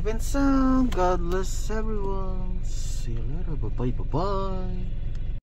Seven sound. God bless everyone. See you later. Bye bye. Bye bye.